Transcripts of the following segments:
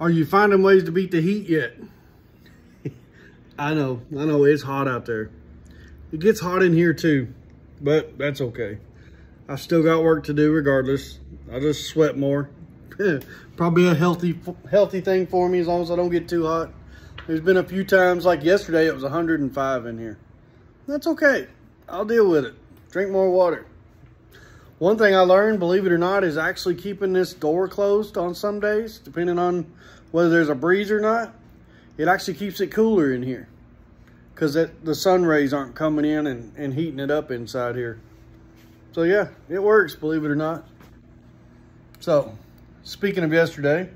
Are you finding ways to beat the heat yet? I know, I know it's hot out there. It gets hot in here too, but that's okay. I still got work to do regardless. I just sweat more. Probably a healthy healthy thing for me as long as I don't get too hot. There's been a few times, like yesterday, it was 105 in here. That's okay. I'll deal with it. Drink more water. One thing I learned, believe it or not, is actually keeping this door closed on some days, depending on whether there's a breeze or not. It actually keeps it cooler in here because the sun rays aren't coming in and, and heating it up inside here. So yeah, it works, believe it or not. So, speaking of yesterday,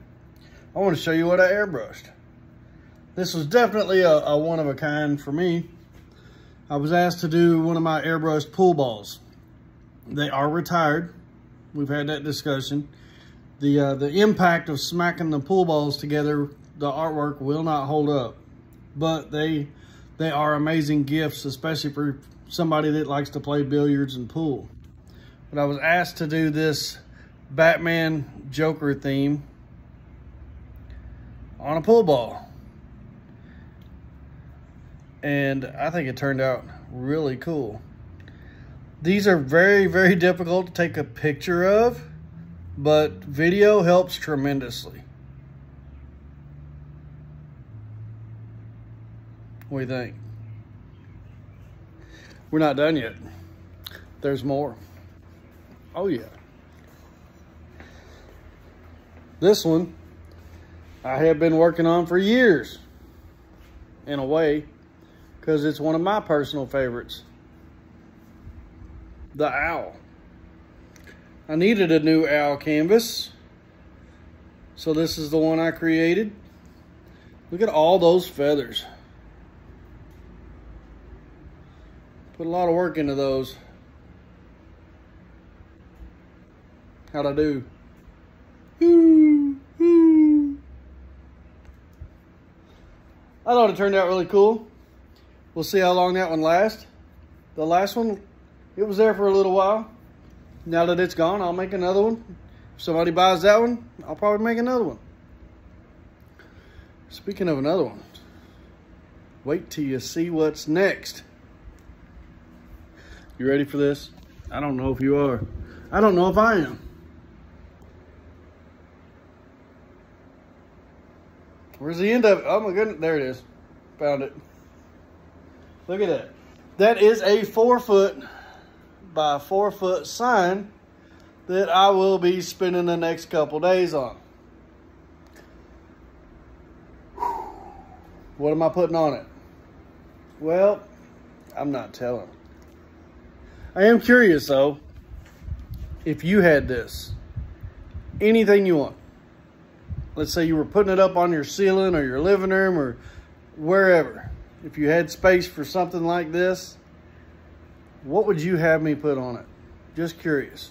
I want to show you what I airbrushed. This was definitely a, a one of a kind for me. I was asked to do one of my airbrushed pool balls. They are retired. We've had that discussion. The, uh, the impact of smacking the pool balls together, the artwork will not hold up. But they, they are amazing gifts, especially for somebody that likes to play billiards and pool. But I was asked to do this Batman Joker theme on a pool ball. And I think it turned out really cool. These are very, very difficult to take a picture of, but video helps tremendously. What do you think? We're not done yet. There's more. Oh yeah. This one I have been working on for years in a way because it's one of my personal favorites the owl. I needed a new owl canvas. So this is the one I created. Look at all those feathers. Put a lot of work into those. How'd I do? I thought it turned out really cool. We'll see how long that one lasts. The last one it was there for a little while. Now that it's gone, I'll make another one. If somebody buys that one, I'll probably make another one. Speaking of another one, wait till you see what's next. You ready for this? I don't know if you are. I don't know if I am. Where's the end of it? Oh my goodness, there it is. Found it. Look at that. That is a four foot by four foot sign that I will be spending the next couple days on. What am I putting on it? Well, I'm not telling. I am curious though, if you had this, anything you want. Let's say you were putting it up on your ceiling or your living room or wherever. If you had space for something like this, what would you have me put on it? Just curious.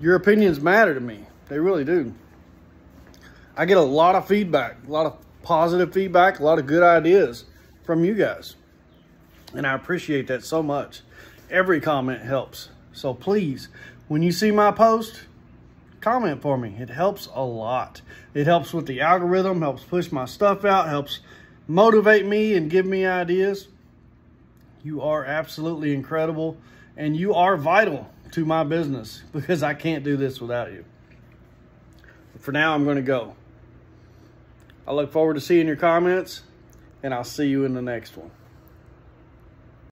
Your opinions matter to me. They really do. I get a lot of feedback, a lot of positive feedback, a lot of good ideas from you guys. And I appreciate that so much. Every comment helps. So please, when you see my post, comment for me. It helps a lot. It helps with the algorithm, helps push my stuff out, helps motivate me and give me ideas. You are absolutely incredible and you are vital to my business because I can't do this without you. But for now, I'm going to go. I look forward to seeing your comments and I'll see you in the next one.